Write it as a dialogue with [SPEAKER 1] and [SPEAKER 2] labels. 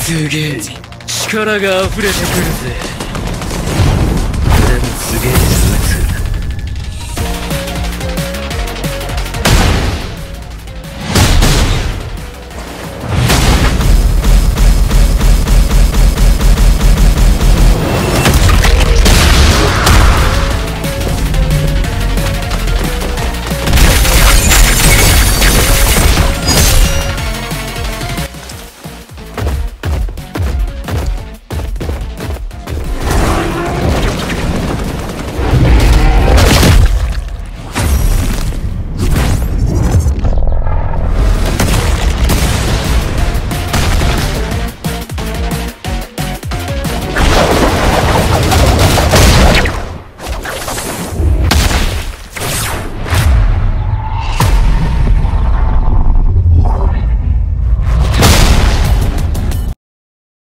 [SPEAKER 1] すげえ。力が溢れてくるぜ。